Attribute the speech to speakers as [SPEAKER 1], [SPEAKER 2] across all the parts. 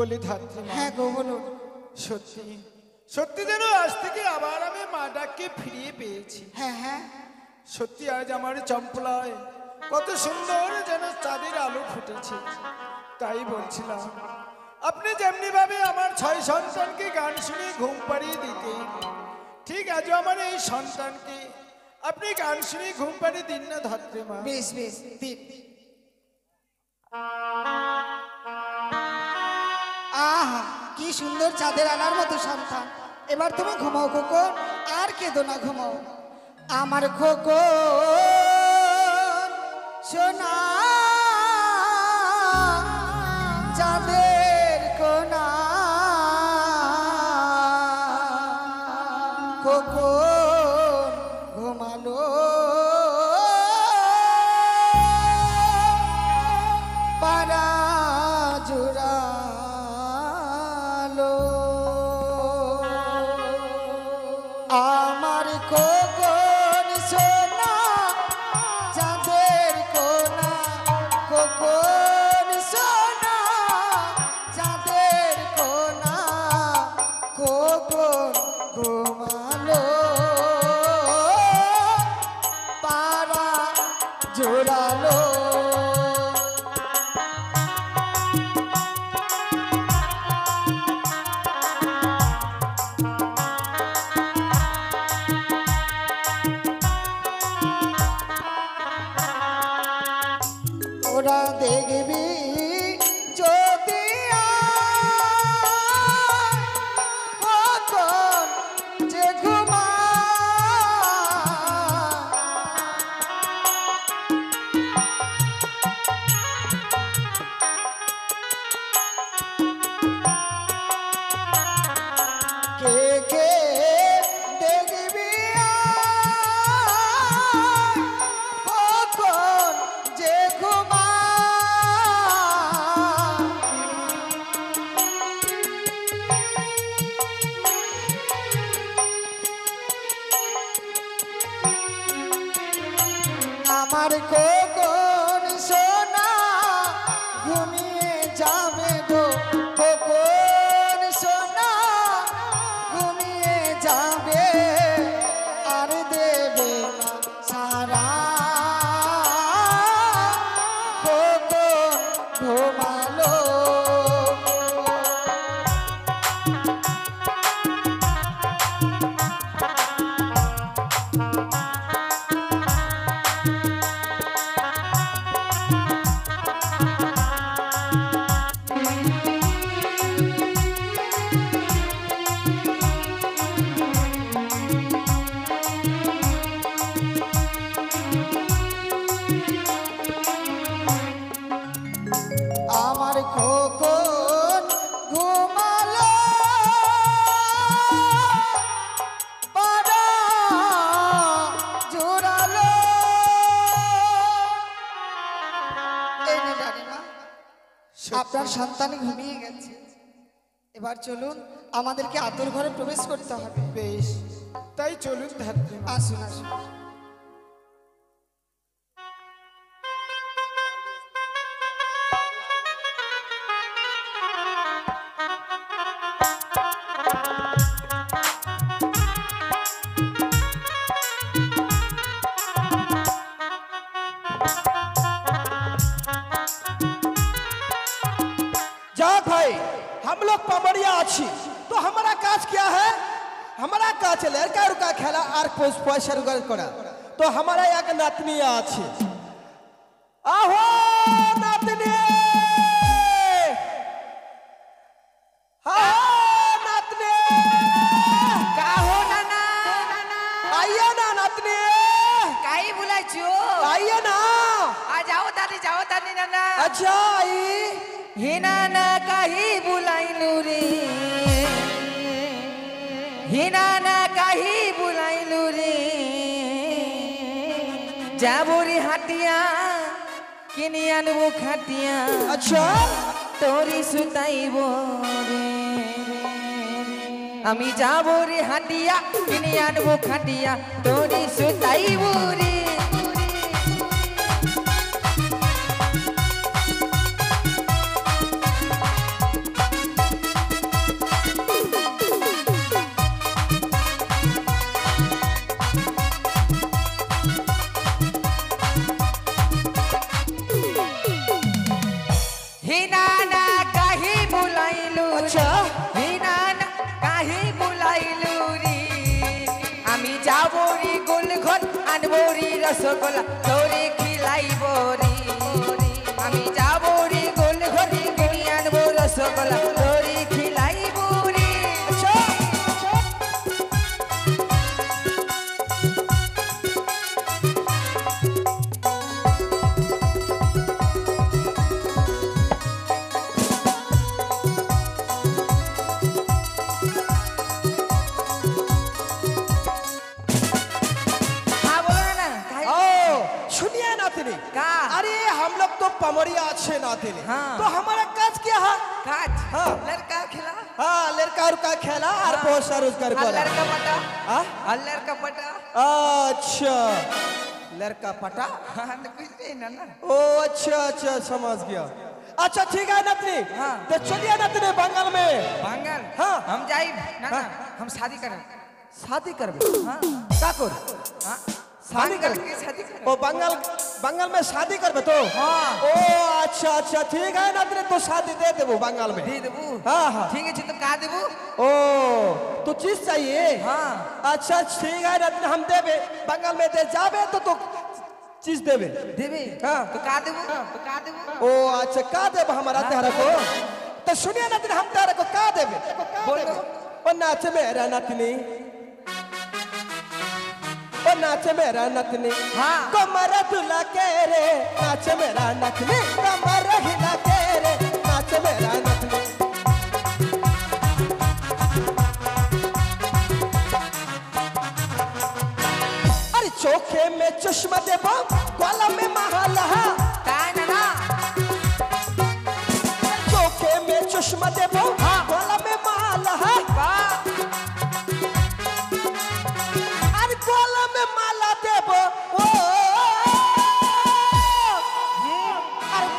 [SPEAKER 1] বলি ধাত্রী
[SPEAKER 2] হ্যাঁ। গো বলুন।
[SPEAKER 1] সত্যি সত্যি যেন আজ থেকে আবার আমি মা ডাককে ফিরিয়ে পেয়েছি।
[SPEAKER 2] হ্যাঁ হ্যাঁ।
[SPEAKER 1] সত্যি আজ আমার চম্পলায় কত সুন্দর যেন চাঁদের আলো ফুটেছে। তাই বলছিলাম আপনি যেমনি ভাবে আমার ছয় সন্তানকে গান শুনে ঘুম পাড়িয়ে দিতে ঠিক আজও আমার এই সন্তানকে আপনি গান শুনে ঘুম পাড়িয়ে দিন না ধাত্রী মা।
[SPEAKER 2] বেশ বেশ দিন। সুন্দর চাঁদের আনার মতো সন্তান। এবার তুমি ঘুমাও খোকো আর কেঁদো না, ঘুমাও। আমার খোকো সোনা আমার কোকন এবার চলুন আমাদেরকে আতর ঘরে প্রবেশ করতে হবে।
[SPEAKER 1] বেশ তাই চলুন ধাত্রী
[SPEAKER 2] আসুন আসুন।
[SPEAKER 3] का चले का रुका खेला आर पोस पैसा रुका करा तो हमारा एक नातनी आछे आहो नातनी हाँ नातनी
[SPEAKER 4] काहो नाना
[SPEAKER 3] आइए ना नातनी
[SPEAKER 4] काई बुलाचो
[SPEAKER 3] आइए ना
[SPEAKER 4] आ जाओ दादी जाओ दादी नाना
[SPEAKER 3] अच्छा आई
[SPEAKER 4] हे नाना काही बुलाइनु रे ঘৃণা না কাহি বুলাইলু রে। যাবরি হাতিয়া কিনি আনব খাতিয়া।
[SPEAKER 3] আচ্ছা।
[SPEAKER 4] তোরি সুতাইব রে। আমি যাব রে হাতিয়া কিনে আনব খাতিয়া তোরি সুতাইব রে। আনব
[SPEAKER 3] अच्छे नातनी
[SPEAKER 4] हाँ।
[SPEAKER 3] तो हमारा काज क्या है?
[SPEAKER 4] काज?
[SPEAKER 3] हाँ।
[SPEAKER 4] लड़का खिला।
[SPEAKER 3] हाँ लड़का रुका खेला और। बहुत सारा रोज़गार
[SPEAKER 4] और
[SPEAKER 3] करा
[SPEAKER 4] लड़का पटा।
[SPEAKER 3] हाँ?
[SPEAKER 4] लड़का पटा।
[SPEAKER 3] अच्छा। लड़का पटा?
[SPEAKER 4] हाँ तो कुछ नहीं ना ना।
[SPEAKER 3] ओ अच्छा अच्छा समझ गया। अच्छा ठीक है नतनी
[SPEAKER 4] हाँ।
[SPEAKER 3] तो चलिए नतनी बंगाल में।
[SPEAKER 4] बांगल?
[SPEAKER 3] हाँ।
[SPEAKER 4] हम जाइब ना ना।
[SPEAKER 3] हाँ।
[SPEAKER 4] हम शादी करें
[SPEAKER 3] शादी करबे?
[SPEAKER 4] हाँ।
[SPEAKER 3] का कर
[SPEAKER 4] हाँ।
[SPEAKER 3] शादी
[SPEAKER 4] बांगल
[SPEAKER 3] कर
[SPEAKER 4] शादी करें
[SPEAKER 3] ओ बंगाल बंगाल में शादी करबे तो?
[SPEAKER 4] हाँ।
[SPEAKER 3] ओ अच्छा अच्छा ठीक है नतनी तो शादी दे देबो बंगाल में।
[SPEAKER 4] दे देबू।
[SPEAKER 3] हाँ, हाँ।
[SPEAKER 4] ठीक है तो का देबू।
[SPEAKER 3] ओ तो चीज़ चाहिए?
[SPEAKER 4] हाँ।
[SPEAKER 3] अच्छा ठीक है रत्न हम देवे बंगाल में दे जाबे तो तो चीज़ देवे
[SPEAKER 4] देबे?
[SPEAKER 3] हाँ।
[SPEAKER 4] तो का देबू? तो का देबू?
[SPEAKER 3] ओ अच्छा का देब हमारा तेहरा को? तो सुनिए नतनी हम तेहरा को का देवे
[SPEAKER 4] बोलो।
[SPEAKER 3] ओ नाच मेरा नतनी। ओ नाच मेरा नतनी
[SPEAKER 4] हाँ।
[SPEAKER 3] कमर दुला के रे। नाच मेरा नतनी कमर हिला के रे। नाच मेरा नतनी अरे चोखे में चश्मा देबो गला में महालहा
[SPEAKER 4] का ना ना
[SPEAKER 3] चोखे में चश्मा देबो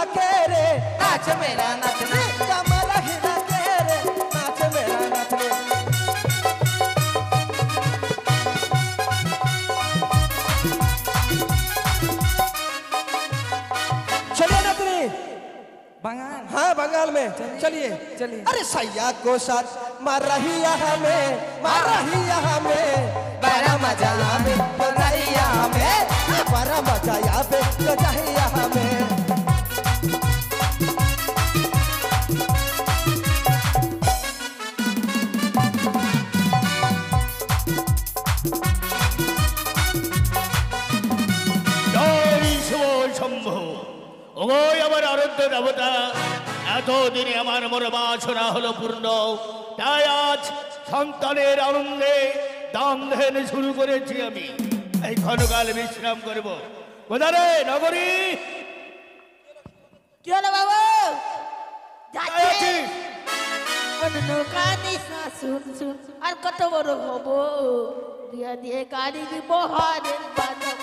[SPEAKER 3] देबो के रे नाच मेरा
[SPEAKER 4] नचना
[SPEAKER 3] कमर हिला के रे नाच मेरा नथनी चलिए
[SPEAKER 4] बंगाल।
[SPEAKER 3] हाँ बंगाल में। चलिए
[SPEAKER 4] चलिए।
[SPEAKER 3] अरे सैया को साथ मार रही हमें मार रही हमें।
[SPEAKER 4] बड़ा मज़ा
[SPEAKER 3] आवे तो नहीं हमें बड़ा मज़ा आवे तो नहीं हमें
[SPEAKER 5] ওই আমার আরাধ্য দেবতা। এতদিনে আমার মনে বাসনা হলো পূর্ণ। তাই আজ সন্তানের আনন্দে দাম ধ্যান শুরু করেছি আমি। এই ক্ষণকাল বিশ্রাম করব। কোথারে? নগরী?
[SPEAKER 6] কি হলো বাবু? শুন শুন। আর কত বড় হব? দিয়ে দিয়ে গাড়ি দিব হারের বাদম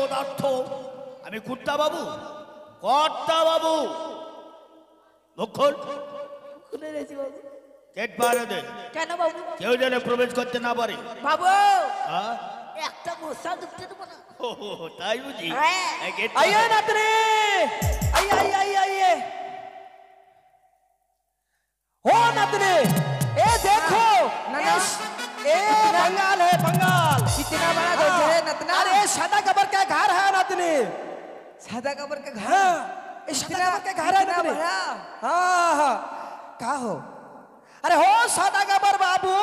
[SPEAKER 5] পদার্থ আমি কুত্তা বাবু কর্তা বাবু মুখল
[SPEAKER 6] খুলে রেছি বাবু
[SPEAKER 5] গেট পাহাড়ে দে
[SPEAKER 6] কেন বাবু
[SPEAKER 5] কেউ যেন প্রবেশ করতে না পারে
[SPEAKER 6] বাবু
[SPEAKER 5] হ্যাঁ?
[SPEAKER 6] একটা মশা ঢুকতে দেবো না
[SPEAKER 5] ও, তাই বুঝি
[SPEAKER 6] হ্যাঁ।
[SPEAKER 5] এই গেট
[SPEAKER 3] आइए नतनी आइए आइए आइए आइए हो नतनी ए ए बंगाल है बंगाल
[SPEAKER 4] कितना बड़ा घर नतना
[SPEAKER 3] अरे सादा कबर का घर है नतनी
[SPEAKER 4] सादा कबर का घर?
[SPEAKER 3] हाँ सादा कबर का घर है
[SPEAKER 4] कितना
[SPEAKER 3] नतनी हाँ हाँ। का हो? अरे हो सादा कबर बाबू।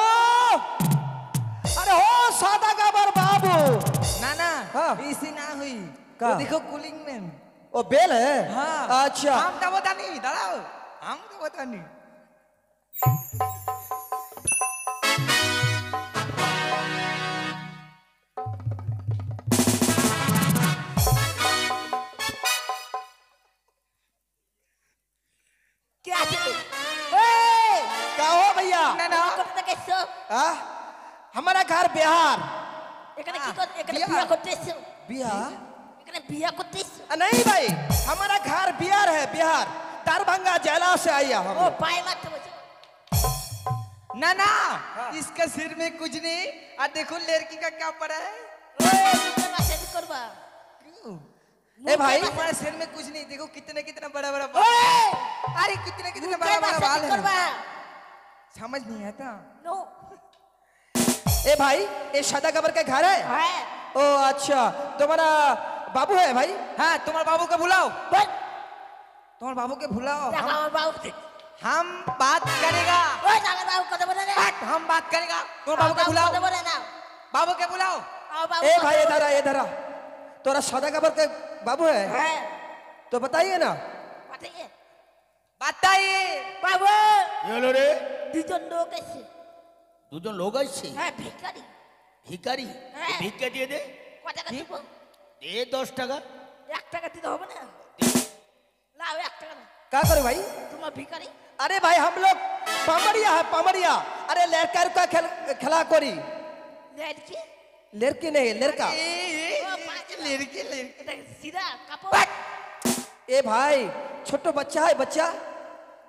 [SPEAKER 3] अरे हो सादा कबर बाबू।
[SPEAKER 4] ना ना
[SPEAKER 3] हाँ।
[SPEAKER 4] इसी ना हुई।
[SPEAKER 3] का?
[SPEAKER 4] देखो कूलिंग में
[SPEAKER 3] ओ बेल है?
[SPEAKER 4] हाँ।
[SPEAKER 3] अच्छा।
[SPEAKER 4] हम तो बता नहीं दाঁড়াও हम तो बता
[SPEAKER 3] आ? हमारा घर बिहार।
[SPEAKER 6] एकने
[SPEAKER 4] की
[SPEAKER 6] हाँ, कर एकने
[SPEAKER 3] बिया
[SPEAKER 6] करतेस बिया एकने बिया
[SPEAKER 3] करतेस नहीं भाई हमारा घर बिहार है बिहार। दरभंगा जिला से आया हम
[SPEAKER 6] ओ पाए मत
[SPEAKER 4] ना ना हाँ। इसके सिर में कुछ नहीं। आ देखो लड़की का क्या पड़ा है?
[SPEAKER 3] ए भाई।
[SPEAKER 4] हमारे सिर में कुछ नहीं। देखो कितने कितने बड़ा बड़ा अरे कितने कितने बड़ा बड़ा बाल है। समझ नहीं आता
[SPEAKER 6] नो
[SPEAKER 3] ए भाई ये सादा कबर का घर है
[SPEAKER 6] है
[SPEAKER 3] ओ अच्छा तुम्हारा बाबू है भाई
[SPEAKER 4] हाँ तुम्हारे बाबू को बुलाओ तुम्हारे बाबू के बुलाओ हम
[SPEAKER 6] बाबू
[SPEAKER 4] हम बात करेगा हम बात करेगा तुम्हारे बाबू को बुलाओ बाबू के बुलाओ
[SPEAKER 3] ए भाई इधर आ इधर आ तोरा सदा कबर के बाबू है तो बताइए ना
[SPEAKER 6] बताइए
[SPEAKER 4] बताइए
[SPEAKER 6] বাবু
[SPEAKER 5] কি হলো রে
[SPEAKER 6] দুজন লোক এসে
[SPEAKER 5] দুজন লোক আসছে
[SPEAKER 6] হ্যাঁ ভিখারি
[SPEAKER 5] ভিকারি
[SPEAKER 6] হ্যাঁ।
[SPEAKER 5] ভিক্ষা দিয়ে দে
[SPEAKER 6] কত টাকা দিব
[SPEAKER 5] দে দশ টাকা
[SPEAKER 6] এক টাকা দিতে হবে না লাও এক টাকা না
[SPEAKER 3] क्या करो भाई
[SPEAKER 6] তোমার ভিখারি
[SPEAKER 3] अरे भाई हम लोग पमरिया है पमरिया अरे लड़का का खेल खेला कोरी
[SPEAKER 6] লেটকি
[SPEAKER 3] लड़की नहीं लड़का
[SPEAKER 4] ए, ए,
[SPEAKER 6] ও পাঁচ
[SPEAKER 4] लड़की लड़की
[SPEAKER 6] এটা সিরা কাপড়
[SPEAKER 3] ए भाई छोटो बच्चा है बच्चा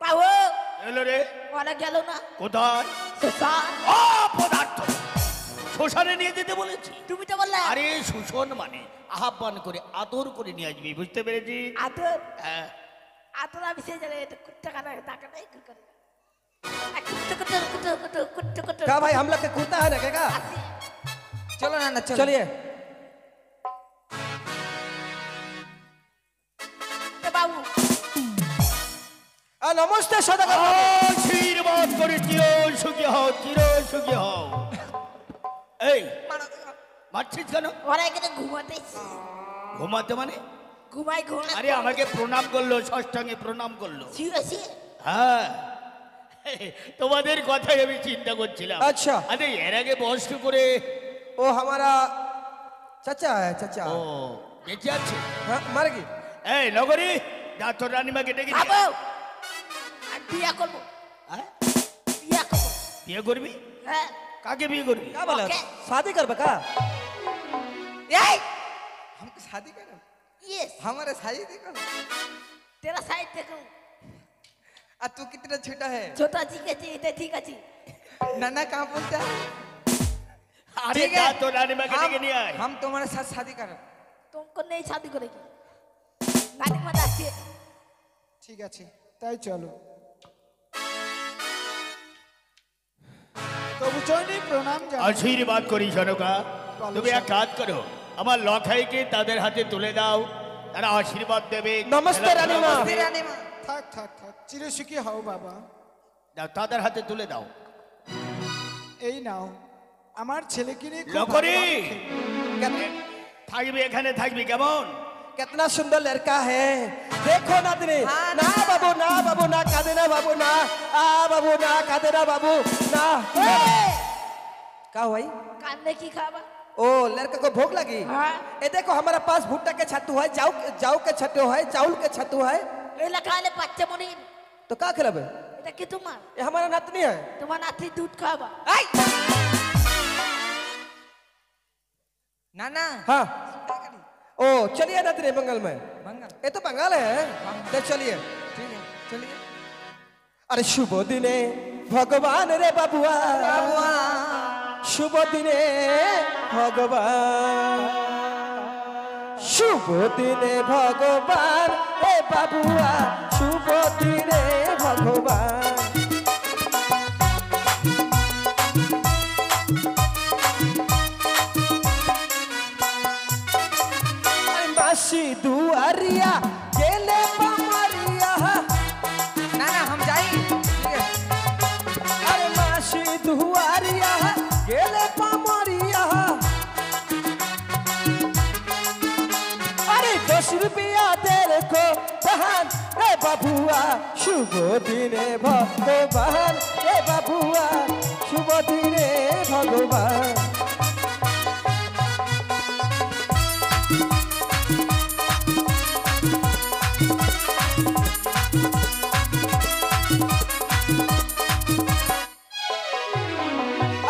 [SPEAKER 6] বাবু
[SPEAKER 5] এলো রে
[SPEAKER 6] ওরা গেল না
[SPEAKER 5] কোথায়
[SPEAKER 6] সুশান
[SPEAKER 5] অপদার্থ শ্মশানে নিয়ে যেতে বলেছি
[SPEAKER 6] তুমি তো বললে
[SPEAKER 5] আরে শোষণ মানে আহ্বান করে আদর করে নিয়ে আসবি বুঝতে পেরেছি
[SPEAKER 6] আদর
[SPEAKER 5] হ্যাঁ
[SPEAKER 6] আদর আমি সে জানে এটা কুত্তে কাটা টাকা নাই কি করে আ, কুত্তে কুত্তে কুত্তে কুত্তে কুত্তে কুত্তে
[SPEAKER 3] क्या भाई हम लोग के कुत्ता है ना क्या
[SPEAKER 6] আসি।
[SPEAKER 4] चलो ना ना चलो
[SPEAKER 3] चलिए
[SPEAKER 5] নমস্তে করে সুখী সুখী হও।
[SPEAKER 6] ঘুমাতে
[SPEAKER 5] ঘুমাতে মানে? আরে আমাকে প্রণাম করল ষষ্ঠাঙ্গে প্রণাম করল।
[SPEAKER 6] আছে।
[SPEAKER 5] হ্যাঁ। তোমাদের কথাই আমি চিন্তা করছিলাম।
[SPEAKER 3] আচ্ছা।
[SPEAKER 5] আরে এর আগে বস করে
[SPEAKER 3] ও আমারা চাচা চাচা।
[SPEAKER 5] ও
[SPEAKER 3] হ্যাঁ মারা কি?
[SPEAKER 5] এই নগরী ডাক্তার রানিমাকে ডেকে
[SPEAKER 6] আর বিয়া করবো
[SPEAKER 5] হ্যাঁ?
[SPEAKER 6] বিয়া করবো
[SPEAKER 5] বিয়ে করবি
[SPEAKER 6] হ্যাঁ
[SPEAKER 5] কাকে বিয়ে করবি
[SPEAKER 3] क्या बोला
[SPEAKER 6] ओके।
[SPEAKER 3] शादी कर बका
[SPEAKER 4] यही हमको शादी करो
[SPEAKER 6] यस
[SPEAKER 4] हमारा शादी देखो
[SPEAKER 6] तेरा साइड देखो
[SPEAKER 4] आ तू कितना छोटा है
[SPEAKER 6] ছোট ঠিক আছে এটা ঠিক আছে
[SPEAKER 4] नाना कहाँ बोलता है
[SPEAKER 5] আরে
[SPEAKER 4] ठीक
[SPEAKER 5] যা
[SPEAKER 4] है
[SPEAKER 5] তোর রানীমাকে
[SPEAKER 4] हम,
[SPEAKER 5] ডেকে নিয়ে আয়
[SPEAKER 4] हम तुम्हारे साथ शादी करो
[SPEAKER 6] तुमको नहीं शादी करेगी नानी माता आती है
[SPEAKER 1] ঠিক আছে তাই চলো।
[SPEAKER 5] আশীর্বাদ করি জনকা। তুমি এক কাজ করো আমার লখাইকে তাদের হাতে তুলে দাও তারা আশীর্বাদ দেবে। তাদের হাতে তুলে দাও।
[SPEAKER 1] এই নাও আমার ছেলেকে নিয়ে
[SPEAKER 5] লকরি! থাকবি এখানে থাকবি কেমন?
[SPEAKER 3] কেতনা সুন্দর লড়কা
[SPEAKER 4] হ্যাঁ
[SPEAKER 3] দেখো
[SPEAKER 4] না
[SPEAKER 3] बाबू ना बाबू ना कादे देना बाबू ना आ बाबू ना कादे देना बाबू ना का हुआ
[SPEAKER 6] कांदे की खावा
[SPEAKER 3] ओ लड़का को भूख लगी?
[SPEAKER 6] हाँ?
[SPEAKER 3] ए देखो हमारा पास भुट्टा के छत्तू है जाऊ जाऊ के छत्तू है चावल के छत्तू है।
[SPEAKER 6] ए लखा ले पच्चे मुनी।
[SPEAKER 3] तो का खिलाबे
[SPEAKER 6] ए कि तुम
[SPEAKER 3] ये हमारा नातनी है।
[SPEAKER 6] तुम्हारा नाती दूध खावा
[SPEAKER 4] आई नाना।
[SPEAKER 3] हाँ। ओ चलिए नातनी बंगाल में।
[SPEAKER 4] बंगाल
[SPEAKER 3] ये तो बंगाल है। तो चलिए। আরে শুভ দিনে ভগবান রে বাবুয়া। শুভ দিনে ভগবান। শুভ দিনে ভগবান রে বাবুয়া। শুভ দিনে ভগবান। দুয়ারিয়া বাবুয়া, শুভ দিনে ভগবান। রে বাবুয়া, শুভ দিনে ভগবান।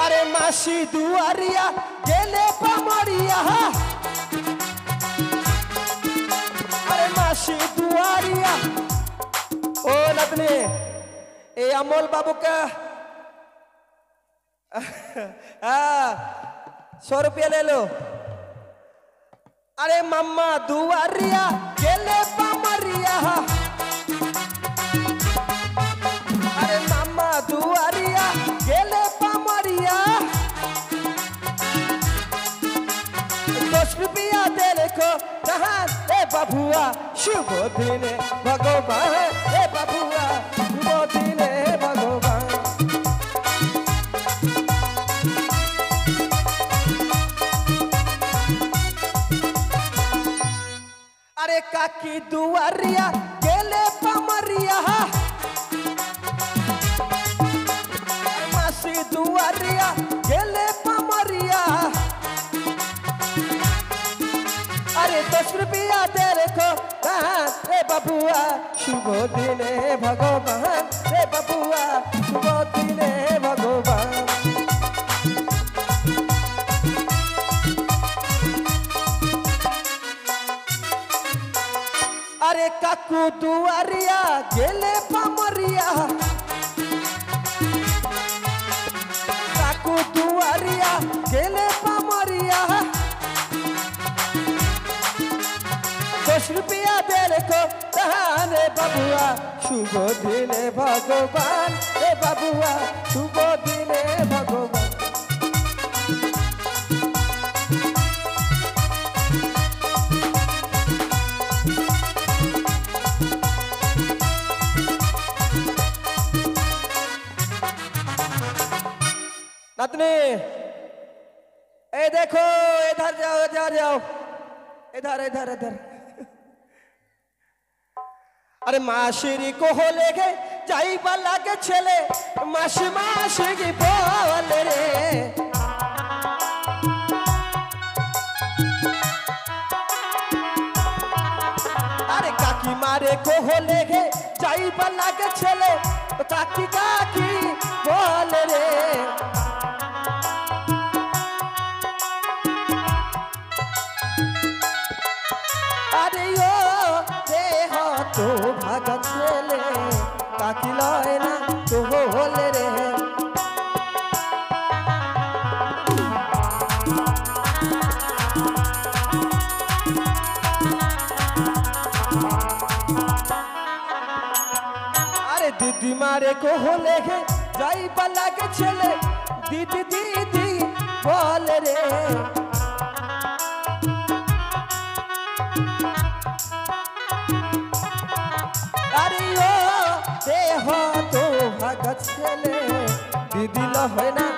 [SPEAKER 3] আরে মাসি দুয়ারিয়া, গেলে পামরিয়া আরে মাসি দুয়ারিয়া ও নতনি এই अमोल बाबू का हाँ सौ रुपया ले लो अरे मम्मा दुआरिया गेले पामरिया अरे मामा दुआरिया गेले पामरिया दस रुपया दे को कहा रे बाबुआ शुभ दिने भगवान रे बाबुआ কাকি দুয়ারিয়া, গেলে পামারিয়া মাসি দুয়ারিয়া, গেলে পামারিয়া আরে দশ রুপিয়া দেখো রে হ্যাঁ, বাবুয়া, শুভ দিনে ভগবান। দুয়ারিয়া, গেলে পামরিয়া কাকু দুয়ারিয়া, গেলে পামরিয়া দশ রুপিয়া রেখো তাহারে বাবুয়া, শুভ দিনে ভগবান। রে বাবুয়া, শুভ দিনে ভগবান। नातनी ए देखो इधर जाओ इधर जाओ इधर इधर इधर আরে মাসিরি কোহ লেগে যাইবা লাগে ছেলে মাসি মাসি কি বলে রে আরে কাকি মারে কোহ লেগে যাইবা লাগে ছেলে কাকি কাকি আরে দিদি মারে যাই লাগে ছেলে দিদি দিদি বলে রে আরে ও দেহ তো ভাগ ছেলে দিদি লহে না